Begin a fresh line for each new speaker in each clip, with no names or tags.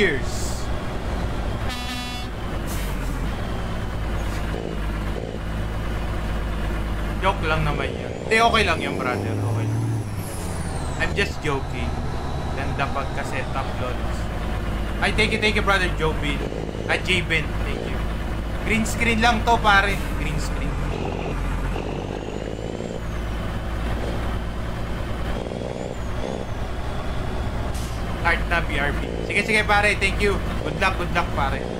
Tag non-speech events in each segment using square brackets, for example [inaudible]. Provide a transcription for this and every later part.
Cheers! Joke lang naman yan. Hindi, okay lang yung brother. Okay lang. I'm just joking. Ganda pagka-set up, Lods. Ay, thank you, thank you, brother Joe Bill. At J Ben, thank you. Green screen lang to, pare. Start na, BRB. Sige, sige, pare. Thank you. Good luck, good luck, pare.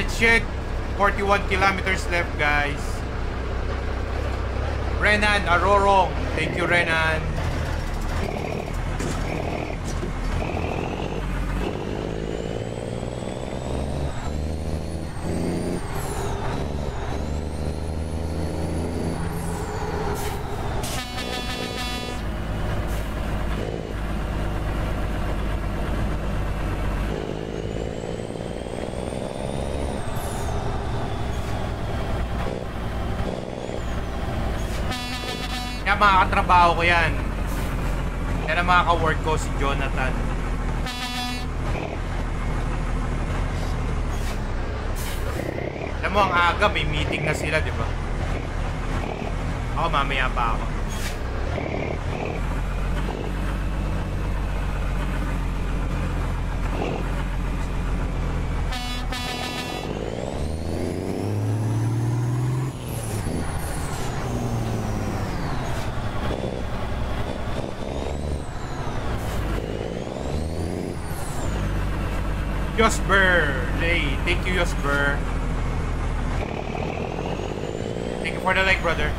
Let's check. 41 kilometers left, guys. Renan Arorong. Thank you, Renan. Kaya makakatrabaho ko yan. Kaya na makaka-work ko si Jonathan. Alam mo, ang aga, may meeting na sila, di ba? Ako, mamaya pa ako. Josper! Hey, thank you, Josper. Thank you for the like, brother.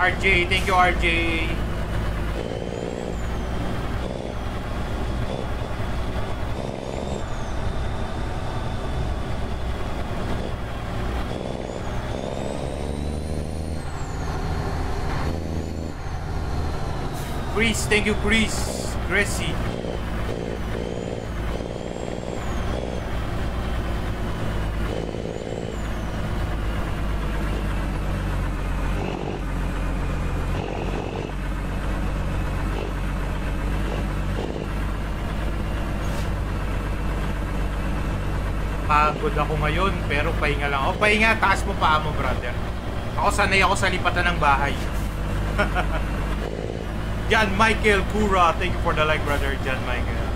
RJ, thank you, RJ. Chris, thank you, Chris. Gracie. Pagod ako ngayon, pero pahinga lang ako. Pahinga, taas mo pa mo, brother. Ako sanay ako sa lipatan ng bahay. [laughs] John Michael Kura, thank you for the like, brother. John Michael.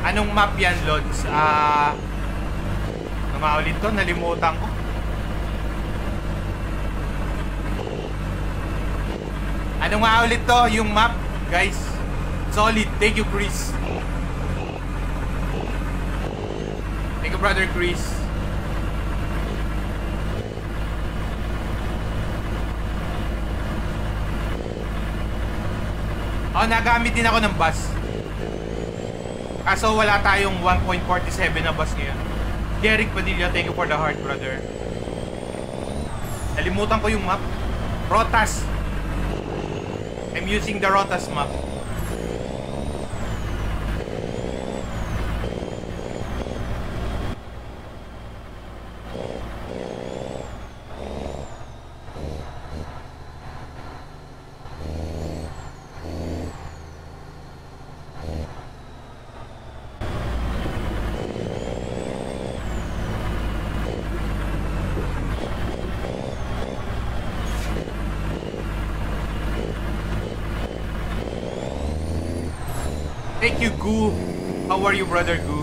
Anong map yan, Lods? Ah... Uh, nga ulit to, nalimutan ko. Ano nga ulit to, yung map, guys? Solid. Thank you, Chris. Thank you, brother Chris. Oh, nagamit din ako ng bus. Kaso wala tayong 1.47 na bus ngayon. Jeric Padilla, thank you for the heart, brother. Nalimutan ko yung map. Rotas. I'm using the Rotas map. Gu. How are you, brother Gu?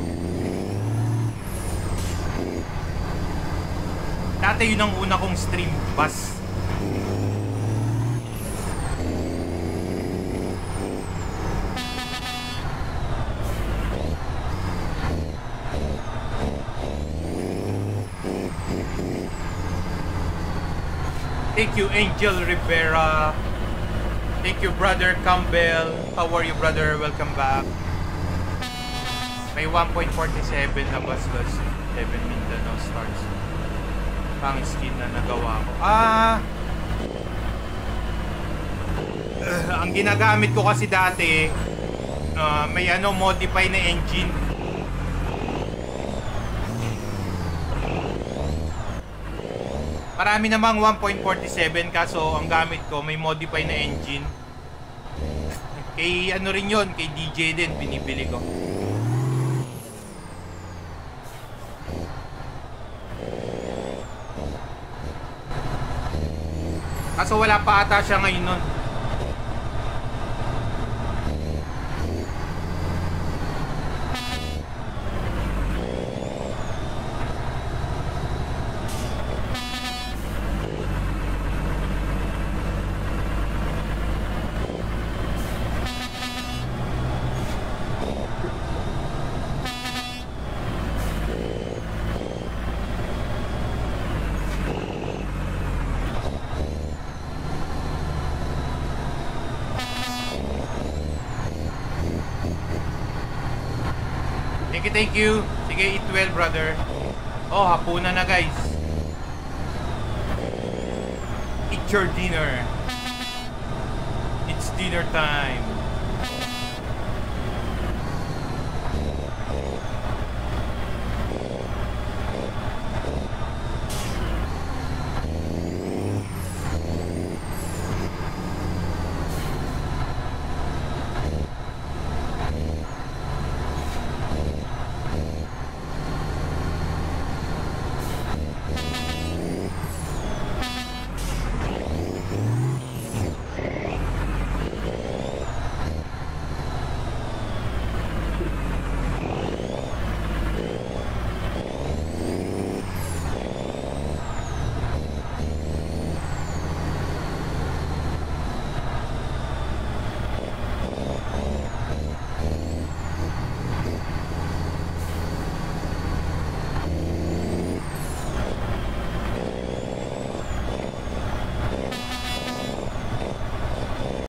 Dati yun ang una kong stream bus. Thank you, Angel Rivera. Thank you, brother Campbell. How are you, brother? Welcome back. May 1.47 na bus bus. 7 Mindanao stars. Pang skin na nagawa ko. Ah! Uh, ang ginagamit ko kasi dati, uh, may ano, modify na engine. Marami namang 1.47 kaso ang gamit ko may modify na engine. Kay ano rin yon kay DJ din binibili ko. Kaso wala pa ata siya ngayon nun. You, thank you. Sige, eat well, brother. Oh, hapunan na, guys. Eat your dinner. It's dinner time.